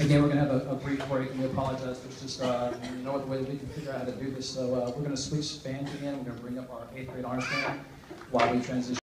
Again, we're gonna have a, a brief break, and we apologize, there's just, uh, no other way that we can figure out how to do this, so, uh, we're gonna switch bands again, we're gonna bring up our eighth grade honors band while we transition